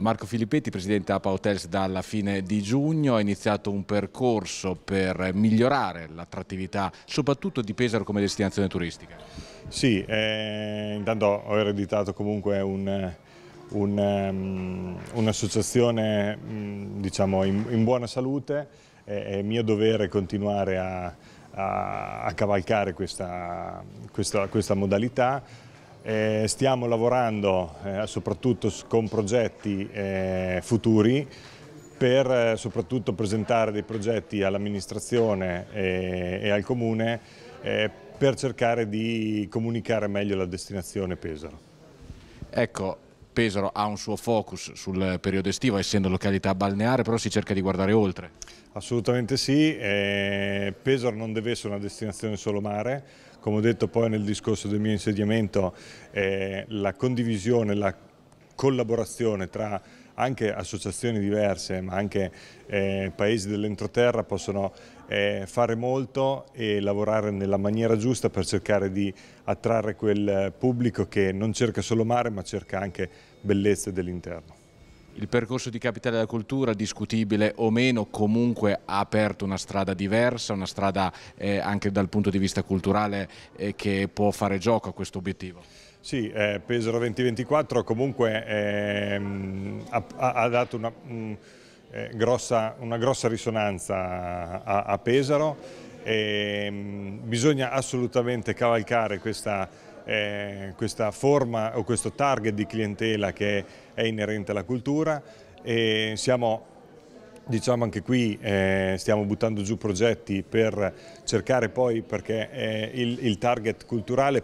Marco Filippetti, presidente APA Hotels dalla fine di giugno, ha iniziato un percorso per migliorare l'attrattività soprattutto di Pesaro come destinazione turistica. Sì, eh, intanto ho ereditato comunque un, um, un'associazione diciamo, in, in, buona salute, è, è mio dovere continuare a, a, a cavalcare questa, questa, questa modalità. Eh, stiamo lavorando eh, soprattutto con progetti eh, futuri per eh, soprattutto presentare dei progetti all'amministrazione e, e, al comune eh, per cercare di comunicare meglio la destinazione Pesaro. Ecco, Pesaro ha un suo focus sul periodo estivo, essendo località balneare, però si cerca di guardare oltre. Assolutamente sì, eh, Pesaro non deve essere una destinazione solo mare, come ho detto poi nel discorso del mio insediamento, eh, la condivisione, la collaborazione tra anche associazioni diverse ma anche eh, paesi dell'entroterra possono eh, fare molto e lavorare nella maniera giusta per cercare di attrarre quel pubblico che non cerca solo mare ma cerca anche bellezze dell'interno. Il percorso di Capitale della Cultura, discutibile o meno, comunque ha aperto una strada diversa, una strada eh, anche dal punto di vista culturale eh, che può fare gioco a questo obiettivo. Sì, eh, Pesaro 2024 comunque ehm, ha, ha, dato una, mh, eh, grossa, una grossa risonanza a, a Pesaro. E mh, bisogna assolutamente cavalcare questa eh, questa forma o questo target di clientela che è inerente alla cultura. E siamo Diciamo anche qui eh, stiamo buttando giù progetti per cercare poi, perché eh, il, il, target culturale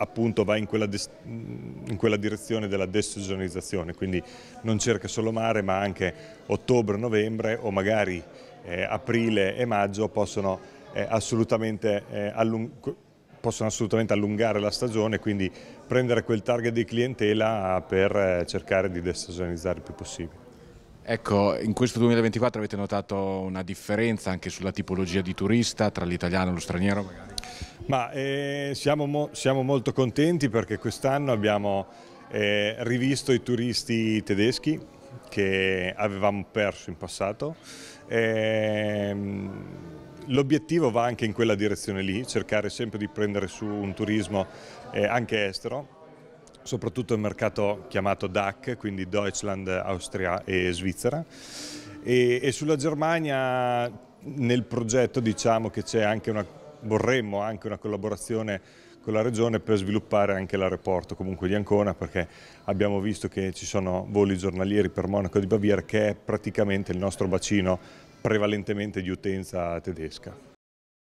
appunto va in quella, in quella direzione della desesonizzazione, quindi non cerca solo mare ma anche ottobre, novembre o magari eh, aprile e maggio possono eh, assolutamente eh, allungare possono assolutamente allungare la stagione, quindi prendere quel target di clientela per eh, cercare di destagionalizzare il più possibile. Ecco, in questo 2024 avete notato una differenza anche sulla tipologia di turista tra l'italiano e lo straniero? Ma eh, siamo, mo siamo, molto contenti perché quest'anno abbiamo eh, rivisto i turisti tedeschi che avevamo perso in passato. Eh, L'obiettivo va anche in quella direzione lì, cercare sempre di prendere su un turismo eh, anche estero, soprattutto il mercato chiamato DAC, quindi Deutschland, Austria e Svizzera. E, e sulla Germania nel progetto diciamo che c'è anche una, vorremmo anche una collaborazione con la regione per sviluppare anche l'aeroporto comunque di Ancona perché abbiamo visto che ci sono voli giornalieri per Monaco di Baviera che è praticamente il nostro bacino prevalentemente di utenza tedesca.